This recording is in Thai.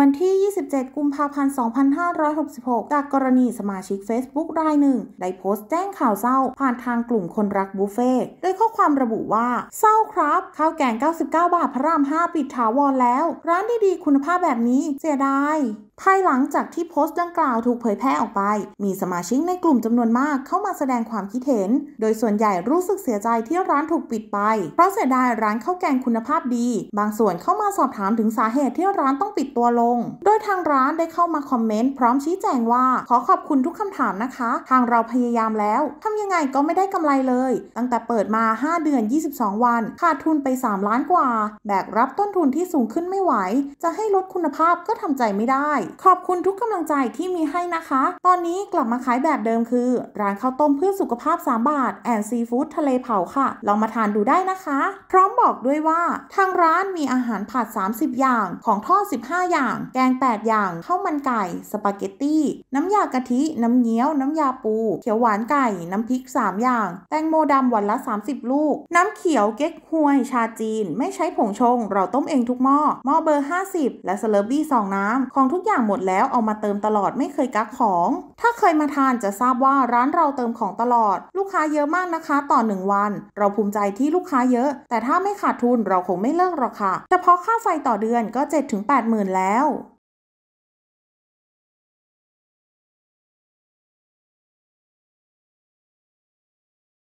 วันที่ 27 กุมภาพันธ์ 2566 จากกรณีสมาชิก Facebook รายหนึ่ง ได้โพสต์แจ้งข่าวเศร้า ผ่านทางกลุ่มคนรักบุฟเฟ่โดยข้อความระบุว่า เศร้าครับข้าวแกง 99 บาทพระราม 5 ปิดถาวรแล้ว ร้านดีๆ คุณภาพแบบนี้เสียดายภายหลังจากที่โพสต์ดังกล่าวถูกเผยแพร่ออกไป มีสมาชิกในกลุ่มจำนวนมากเข้ามาแสดงความคิดเห็น โดยส่วนใหญ่รู้สึกเสียใจที่ร้านถูกปิดไป เพราะเสียดายร้านข้าวแกงคุณภาพดี บางส่วนเข้ามาสอบถามถึงสาเหตุที่ร้านต้องปิดตัวลงโดยทางร้านได้เข้ามาคอมเมนต์พร้อมชี้แจงว่า ขอขอบคุณทุกคำถามนะคะ ทางเราพยายามแล้วทำยังไงก็ไม่ได้กำไรเลย ตั้งแต่เปิดมา 5 เดือน 22 วัน ขาดทุนไป 3 ล้านกว่า แบกรับต้นทุนที่สูงขึ้นไม่ไหว จะให้ลดคุณภาพก็ทำใจไม่ได้ ขอบคุณทุกกำลังใจที่มีให้นะคะ ตอนนี้กลับมาขายแบบเดิมคือ ร้านข้าวต้มเพื่อสุขภาพ 3 บาทแอนซีฟู้ดทะเลเผาค่ะ ลองมาทานดูได้นะคะ พร้อมบอกด้วยว่า ทางร้านมีอาหารผัด 30 อย่าง ของทอด 15 อย่างแกง 8 อย่าง ข้าวมันไก่ สปาเกตตี้ น้ำยากะทิ น้ำเงี้ยว น้ำยาปู เขียวหวานไก่ น้ำพริก 3 อย่าง แตงโมดำวันละ 30 ลูก น้ำเขียวเก๊กฮวย ชาจีน ไม่ใช้ผงชง เราต้มเองทุกหม้อ หม้อเบอร์ 50 และสเลอร์บี้2น้ำ ของทุกอย่างหมดแล้วเอามาเติมตลอดไม่เคยกักของ ถ้าเคยมาทานจะทราบว่าร้านเราเติมของตลอด ลูกค้าเยอะมากนะคะ ต่อหนึ่งวัน เราภูมิใจที่ลูกค้าเยอะ แต่ถ้าไม่ขาดทุนเราคงไม่เลิกหรอกค่ะแต่พอค่าไฟต่อเดือนก็ 7-8หมื่นแล้ว Noel?